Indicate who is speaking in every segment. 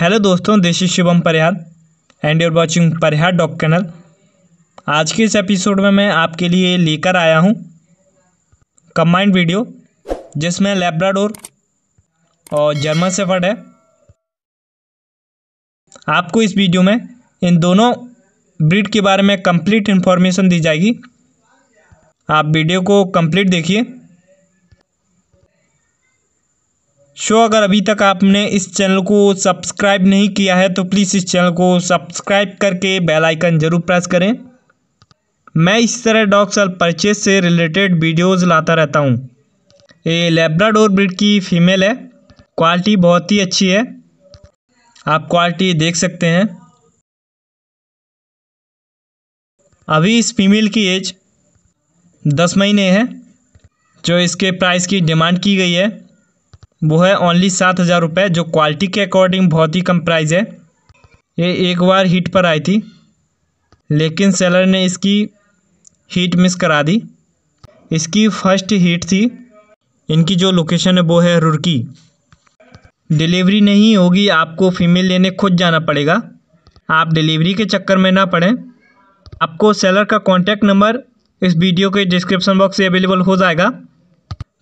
Speaker 1: Hello दोस्तों this is Shivam Parihar and you're watching Parihar dog kennel आज के इस एपिसोड में मैं आपके लिए लेकर आया हूँ कम्बाइंड वीडियो जिसमें लेब्राडोर और जर्मन सेफर्ड है। आपको इस वीडियो में इन दोनों ब्रीड के बारे में कंप्लीट इन्फॉर्मेशन दी जाएगी। आप वीडियो को कंप्लीट देखिए। शो अगर अभी तक आपने इस चैनल को सब्सक्राइब नहीं किया है तो प्लीज़ इस चैनल को सब्सक्राइब करके बेल आइकन ज़रूर प्रेस करें। मैं इस तरह डॉग सेल परचेज से रिलेटेड वीडियोस लाता रहता हूँ। ये लेब्राडोर ब्रीड की फ़ीमेल है। क्वालिटी बहुत ही अच्छी है। आप क्वालिटी देख सकते हैं। अभी इस फीमेल की एज दस महीने है, जो इसके प्राइस की डिमांड की गई है। वो है ओनली सात हज़ार रुपये जो क्वालिटी के अकॉर्डिंग बहुत ही कम प्राइस है। ये एक बार हीट पर आई थी, लेकिन सेलर ने इसकी हीट मिस करा दी। इसकी फ़र्स्ट हीट थी, इनकी जो लोकेशन है वो है रुड़की। डिलीवरी नहीं होगी, आपको फीमेल लेने खुद जाना पड़ेगा। आप डिलीवरी के चक्कर में ना पड़ें। आपको सेलर का कॉन्टैक्ट नंबर इस वीडियो के डिस्क्रिप्शन बॉक्स से अवेलेबल हो जाएगा।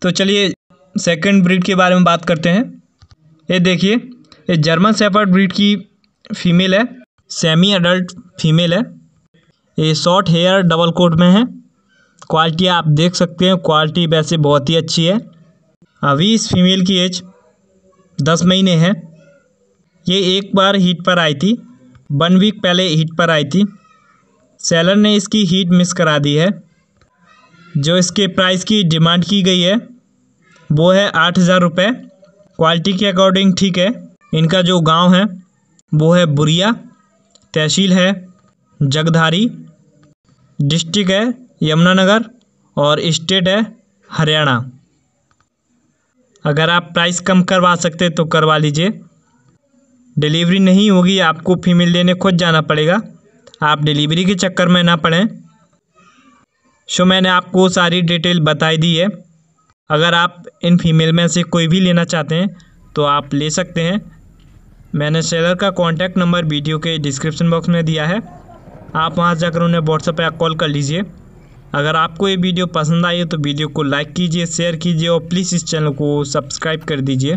Speaker 1: तो चलिए सेकंड ब्रीड के बारे में बात करते हैं। ये देखिए, ये जर्मन सेफर्ड ब्रीड की फ़ीमेल है। सेमी अडल्ट फीमेल है। ये शॉर्ट हेयर डबल कोट में है। क्वालिटी आप देख सकते हैं क्वालिटी वैसे बहुत ही अच्छी है। अभी इस फीमेल की एज दस महीने है। ये एक बार हीट पर आई थी। वन वीक पहले हीट पर आई थी। सेलर ने इसकी हीट मिस करा दी है। जो इसके प्राइस की डिमांड की गई है। वो है आठ हज़ार रुपये क्वालिटी के अकॉर्डिंग ठीक है। इनका जो गाँव है, वो है बुरिया। तहसील है जगधारी। डिस्ट्रिक्ट है यमुनानगर और स्टेट है हरियाणा। अगर आप प्राइस कम करवा सकते तो करवा लीजिए। डिलीवरी नहीं होगी, आपको फीमेल लेने खुद जाना पड़ेगा। आप डिलीवरी के चक्कर में ना पड़ें। सो मैंने आपको सारी डिटेल बताई दी है। अगर आप इन फीमेल में से कोई भी लेना चाहते हैं तो आप ले सकते हैं। मैंने सेलर का कॉन्टैक्ट नंबर वीडियो के डिस्क्रिप्शन बॉक्स में दिया है। आप वहाँ जाकर उन्हें व्हाट्सएप या कॉल कर लीजिए। अगर आपको ये वीडियो पसंद आई तो वीडियो को लाइक कीजिए शेयर कीजिए और प्लीज़ इस चैनल को सब्सक्राइब कर दीजिए।